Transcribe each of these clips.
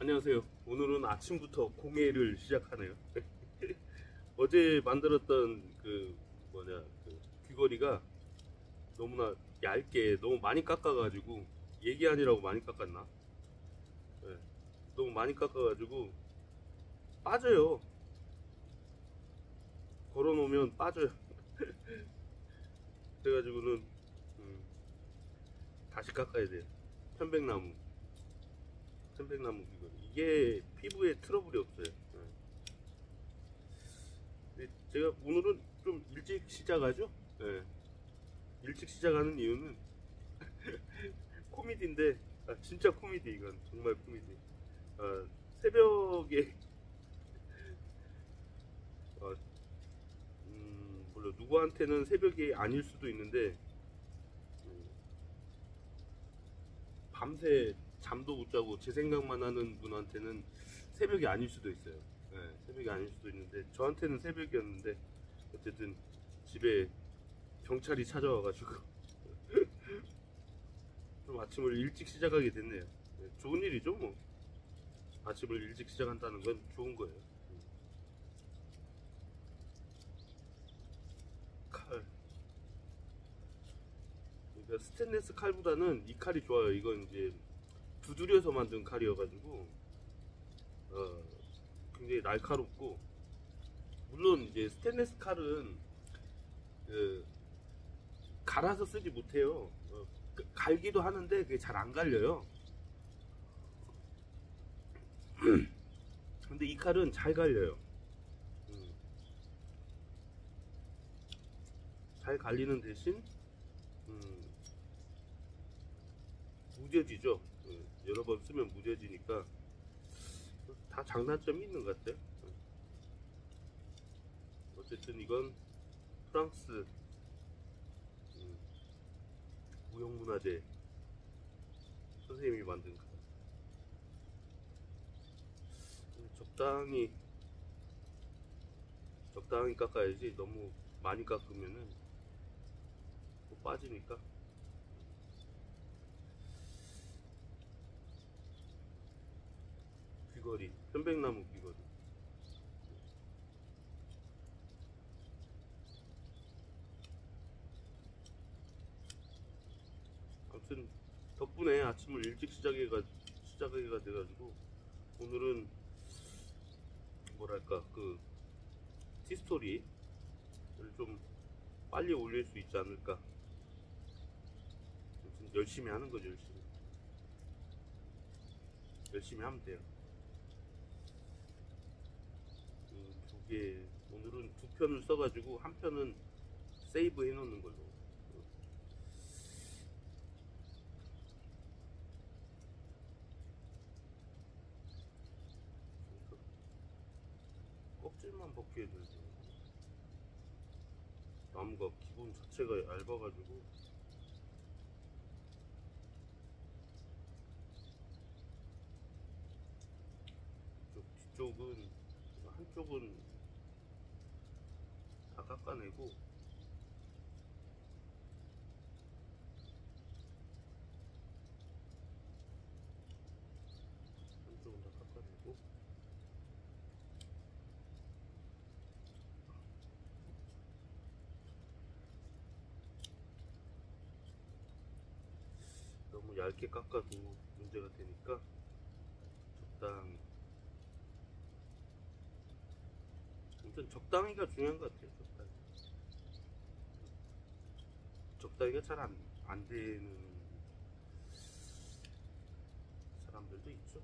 안녕하세요. 오늘은 아침부터 공예를 시작하네요. 어제 만들었던 그 뭐냐 그 귀걸이가 너무나 얇게 너무 많이 깎아 가지고 얘기 아니라고 많이 깎았나? 네, 너무 많이 깎아 가지고 빠져요. 걸어 놓으면 빠져요. 그래가지고는 음, 다시 깎아야 돼요. 편백나무. 편백나무 귀걸이. 이게 피부에 트러블이 없어요. 네. 제가 오늘은 좀 일찍 시작하죠? 네. 일찍 시작하는 이유는 코미디인데 아, 진짜 코미디 이건 정말 코미디. 아, 새벽에 아, 음, 물론 누구한테는 새벽이 아닐 수도 있는데 음, 밤새 잠도 못 자고 제 생각만 하는 분한테는 새벽이 아닐 수도 있어요. 네, 새벽이 아닐 수도 있는데 저한테는 새벽이었는데 어쨌든 집에 경찰이 찾아와가지고 좀 아침을 일찍 시작하게 됐네요. 네, 좋은 일이죠 뭐. 아침을 일찍 시작한다는 건 좋은 거예요. 칼. 그러니까 스테인레스 칼보다는 이 칼이 좋아요. 이건 이제 두드려서 만든 칼이어가지고 어, 굉장히 날카롭고 물론 이제 스테인레스 칼은 그 갈아서 쓰지 못해요. 어, 그 갈기도 하는데 그게 잘 안 갈려요. 근데 이 칼은 잘 갈려요. 음. 잘 갈리는 대신 음, 무뎌지죠. 음, 여러 번 쓰면 무뎌지니까 다 장단점이 있는 것 같아요. 음. 어쨌든 이건 프랑스 음, 무형문화재 선생님이 만든 칼. 적당히 적당히 깎아야지 너무 많이 깎으면은 또 빠지니까 귀걸이 편백나무 귀걸이. 아무튼 덕분에 아침을 일찍 시작해가 시작하기가 돼가지고 오늘은 뭐랄까 그 티스토리를 좀 빨리 올릴 수 있지 않을까. 열심히 하는 거죠 열심히. 열심히 하면 돼요 그 두개 오늘은 두 편을 써가지고 한 편은 세이브 해 놓는 걸로. 껍질만 벗겨야 되지 나무가 기본 자체가 얇아가지고. 뒤쪽은 한쪽은 다 깎아내고 한쪽은 다 깎아내고 너무 얇게 깎아도 문제가 되니까 적당히. 아무튼 적당히가 중요한 것 같아요 적당히 잘안 안 되는 사람들도 있죠.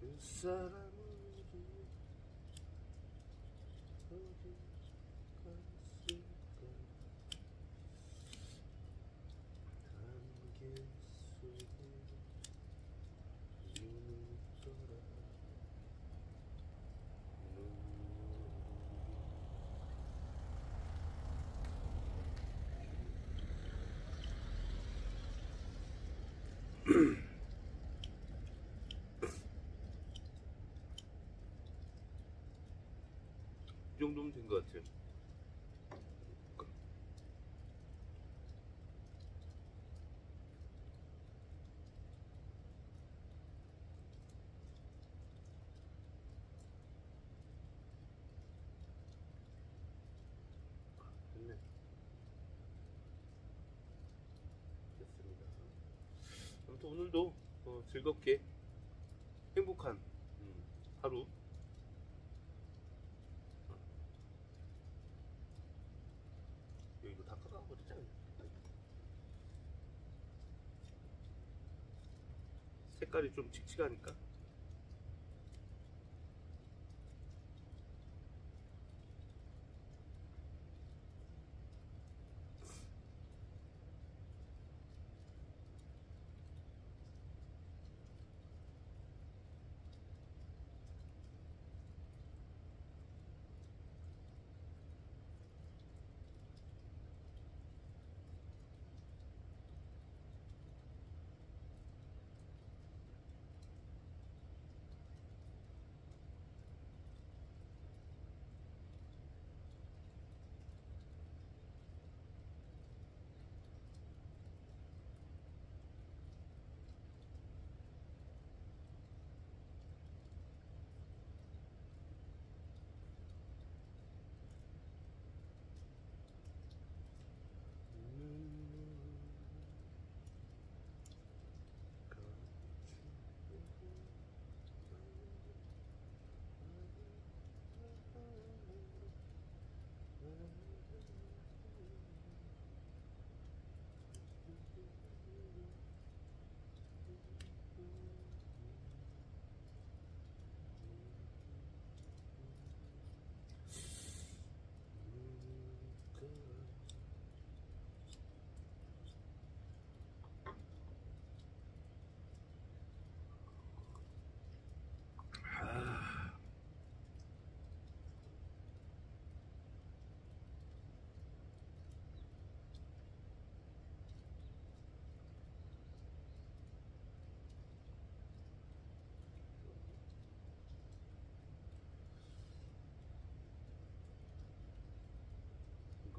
그 사람은 어디 갔을까 안개 속에 눈을 떠라 눈물이 이 정도면 된 것 같아요. 됐습니다. 아무튼 오늘도 어, 즐겁게 행복한 음, 하루 여기도 다 깎아버리자 색깔이 좀 칙칙하니까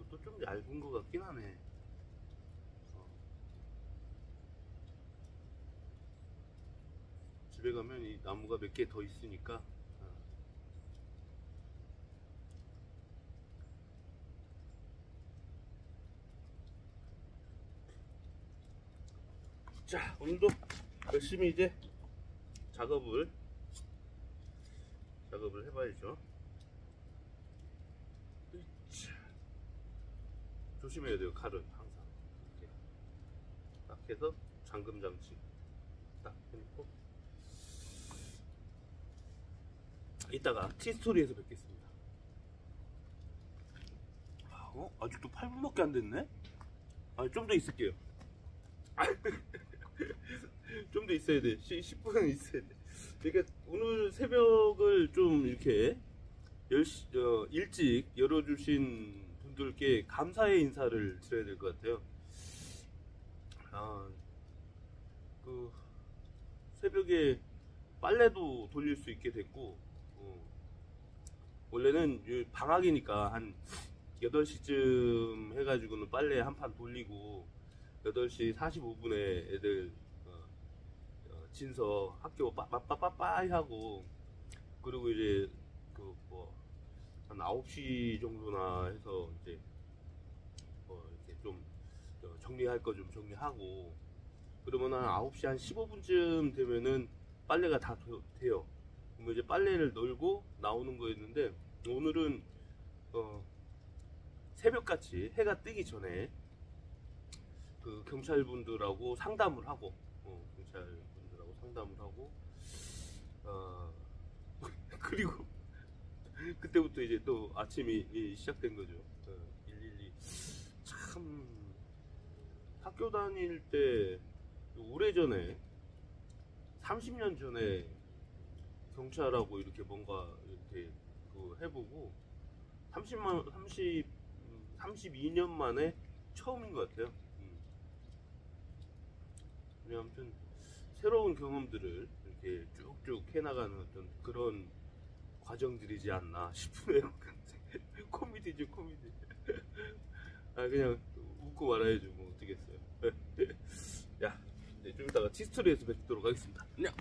이것도 좀 얇은 것 같긴 하네. 어. 집에 가면 이 나무가 몇 개 더 있으니까. 어. 자, 오늘도 열심히 이제 작업을 작업을 해봐야죠. 으이차. 조심해야 돼요 칼은 항상. 이렇게. 딱 해서 잠금 장치 딱 해놓고. 이따가 티스토리에서 뵙겠습니다. 아, 어? 아직도 8분밖에 안 됐네? 아, 좀 더 있을게요. 좀 더 있어야 돼. 10분은 있어야 돼. 그러니까 오늘 새벽을 좀 이렇게 열시, 어, 일찍 열어주신 분들께 감사의 인사를 드려야 될 것 같아요. 아, 그 새벽에 빨래도 돌릴 수 있게 됐고, 어, 원래는 이 방학이니까 한 8시쯤 해가지고는 빨래 한 판 돌리고, 8시 45분에 애들 어, 어, 진서 학교 빠빠빠빠이 하고, 그리고 이제 그 뭐 한 9시 정도나 해서 이제 뭐 이렇게 좀 어, 정리할 거 좀 정리하고 그러면 한 9시 한 15분쯤 되면은 빨래가 다 도- 돼요. 그럼 이제 빨래를 널고 나오는 거였는데 오늘은 어 새벽같이 해가 뜨기 전에 그 경찰분들하고 상담을 하고 어, 경찰분들하고 상담을 하고 어 그리고 그때부터 이제 또 아침이 이- 시작된 거죠. 어, 112. 참 학교 다닐 때 오래전에 30년 전에 경찰하고 이렇게 뭔가 이렇게 그 해보고 30만 30 음, 32년 만에 처음인 것 같아요. 음. 아무튼 새로운 경험들을 이렇게 쭉쭉 해나가는 어떤 그런 과정들이지 않나 싶네요. 코미디죠 코미디. 아 그냥 웃고 말아야죠 뭐 어떻겠어요. 야 이제 좀 이따가 치스토리에서 뵙도록 하겠습니다. 안녕